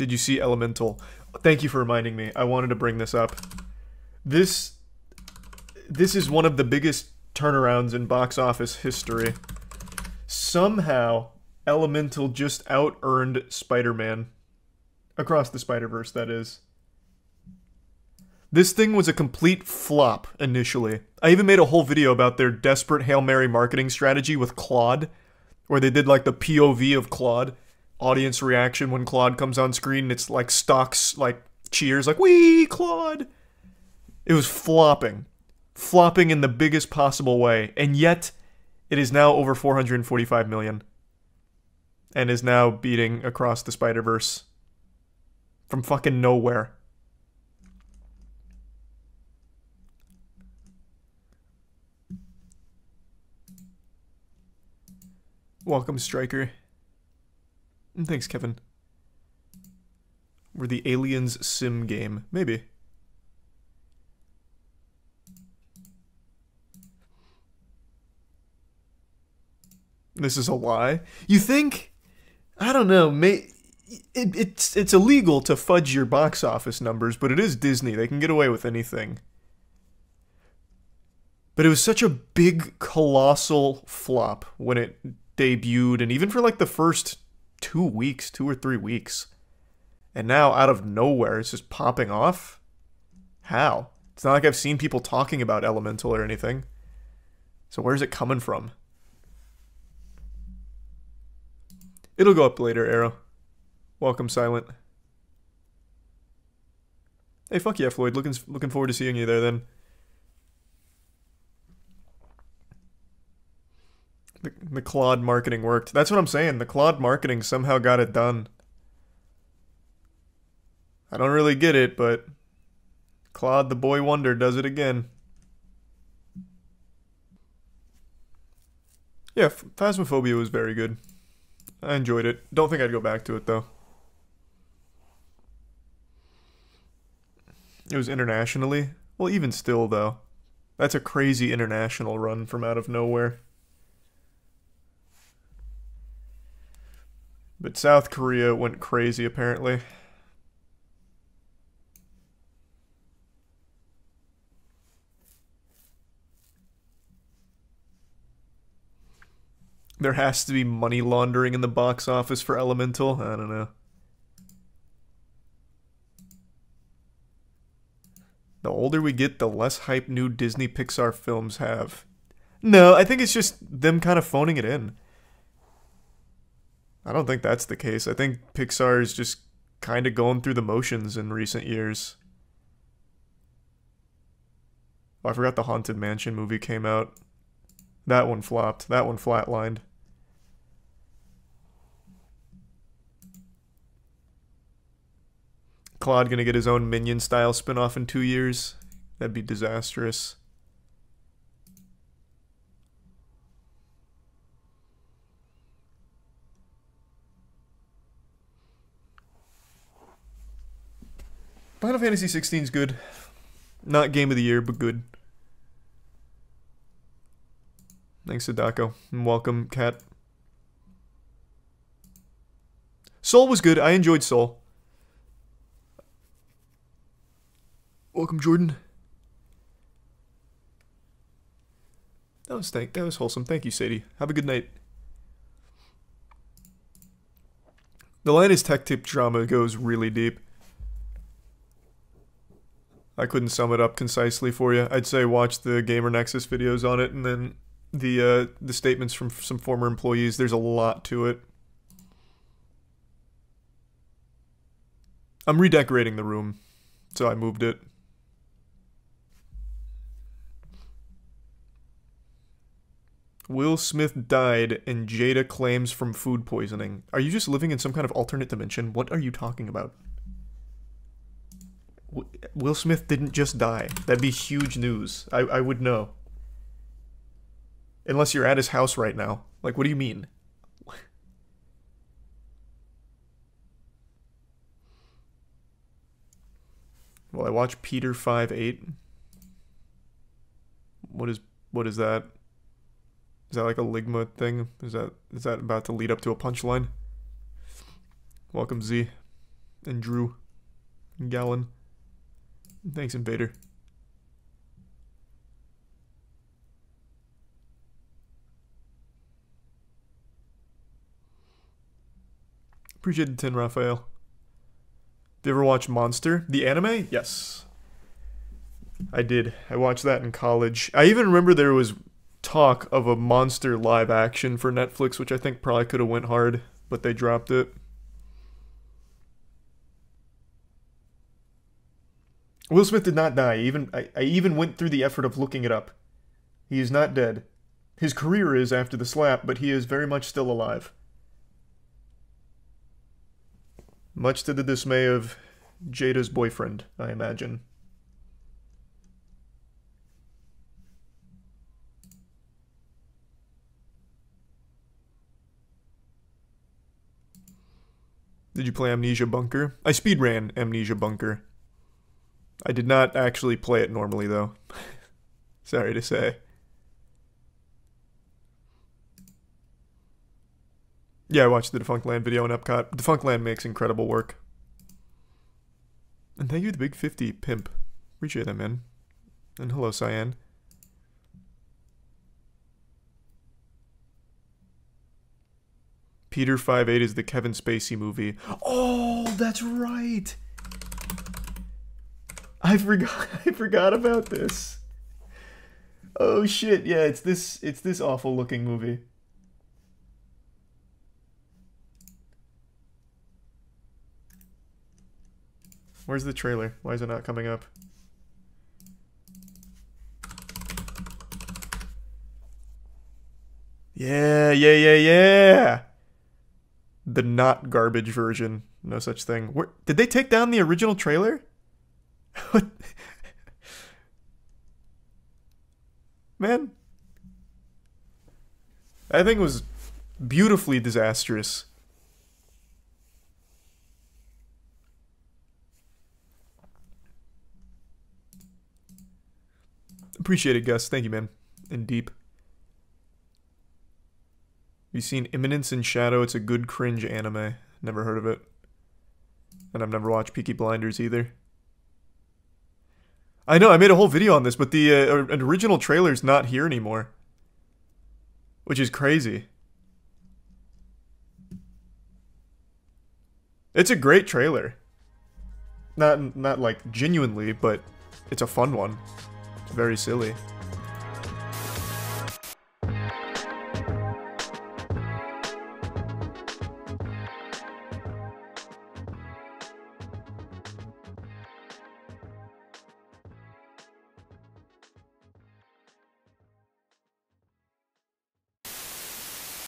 Did you see Elemental? Thank you for reminding me. I wanted to bring this up. This this is one of the biggest turnarounds in box office history. Somehow, Elemental just out earned Spider Man. Across the Spider Verse, that is. This thing was a complete flop initially. I even made a whole video about their desperate Hail Mary marketing strategy with Clod, where they did like the POV of Clod, audience reaction when Clod comes on screen, it's like stocks, like cheers, like, wee, Clod. It was flopping. Flopping in the biggest possible way. And yet, it is now over 445 million. And is now beating Across the Spider Verse. From fucking nowhere. Welcome, Striker. Thanks, Kevin. We're the Aliens sim game. Maybe. This is a lie. You think? I don't know. May it, it's it's illegal to fudge your box office numbers, but it is Disney. They can get away with anything. But it was such a big, colossal flop when it debuted, and even for like the first two weeks, two or three weeks. And now, out of nowhere, it's just popping off? How? It's not like I've seen people talking about Elemental or anything. So where's it coming from? It'll go up later, Arrow. Welcome, Silent. Hey, fuck yeah, Floyd. Looking looking forward to seeing you there then. The, Clod marketing worked. That's what I'm saying. The Clod marketing somehow got it done. I don't really get it, but Clod the Boy Wonder does it again. Yeah, Phasmophobia was very good. I enjoyed it. Don't think I'd go back to it though. It was internationally. Well, even still though. That's a crazy international run from out of nowhere. But South Korea went crazy apparently. There has to be money laundering in the box office for Elemental. I don't know. The older we get, the less hype new Disney Pixar films have. No, I think it's just them kind of phoning it in. I don't think that's the case. I think Pixar is just kind of going through the motions in recent years. Oh, I forgot the Haunted Mansion movie came out. That one flopped. That one flatlined. Clod gonna get his own Minion style spin-off in two years? That'd be disastrous. Final Fantasy 16 is good. Not game of the year, but good. Thanks, Sadako. And welcome, Cat. Soul was good. I enjoyed Soul. Welcome, Jordan. That was thank that was wholesome. Thank you, Sadie. Have a good night. The Linus Tech Tip drama goes really deep. I couldn't sum it up concisely for you. I'd say watch the Gamer Nexus videos on it and then the uh, the statements from some former employees. There's a lot to it. I'm redecorating the room, so I moved it. Will Smith died and Jada claims from food poisoning. Are you just living in some kind of alternate dimension? What are you talking about? Will Smith didn't just die. That'd be huge news. I, I would know. Unless you're at his house right now. Like, what do you mean? Well, I watch Peter 5 8. What is what is that? Is that like a Ligma thing? Is that is that about to lead up to a punchline? Welcome Z. and Drew. And Gallon. Thanks, Invader. Appreciate the 10, Raphael. Did you ever watch Monster? The anime? Yes. I did. I watched that in college. I even remember there was talk of a monster live action for Netflix, which I think probably could have went hard, but they dropped it. Will Smith did not die. Even I, I even went through the effort of looking it up. He is not dead. His career is after the slap, but he is very much still alive. Much to the dismay of Jada's boyfriend, I imagine. Did you play Amnesia Bunker? I speed ran Amnesia Bunker. I did not actually play it normally, though. Sorry to say. Yeah, I watched the Defunctland video on Epcot. Defunctland makes incredible work. And thank you, the Big 50 Pimp. Appreciate that, man. And hello, Cyan. Peter Five Eight is the Kevin Spacey movie. Oh, that's right. I forgot I forgot about this. Oh shit, yeah, it's this it's this awful looking movie. Where's the trailer? Why is it not coming up? Yeah, yeah, yeah, yeah the not garbage version. No such thing. Where, did they take down the original trailer? Man. I think it was beautifully disastrous. Appreciate it, Gus. Thank you, man. And deep. You seen Eminence in Shadow? It's a good cringe anime. Never heard of it. And I've never watched Peaky Blinders either. I know, I made a whole video on this, but the uh, original trailer's not here anymore. Which is crazy. It's a great trailer. Not not like genuinely, but it's a fun one. It's very silly.